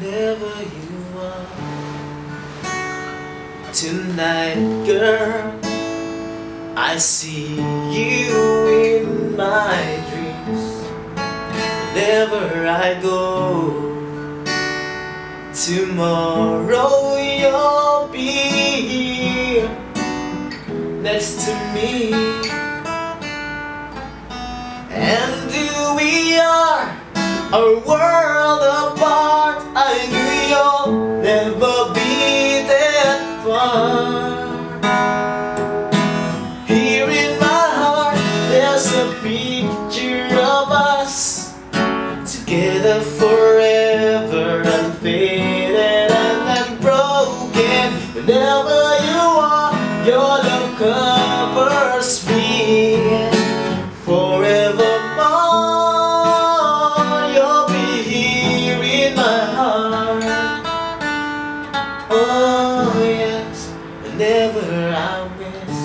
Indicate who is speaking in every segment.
Speaker 1: whenever you are. Tonight, girl, I see you in my dreams. Whenever I go, tomorrow you'll be here next to me. And we are a world apart. Your love covers me Forevermore. You'll be here in my heart. Oh yes, whenever I miss.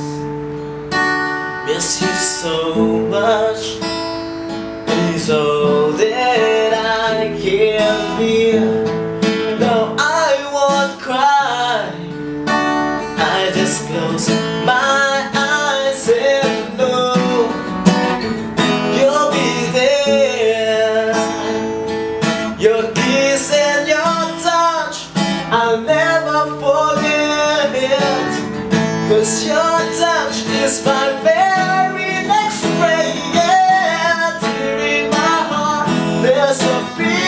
Speaker 1: Miss you so much. Is all that I can feel Cause your touch is my very next breath Here in my heart there's a beat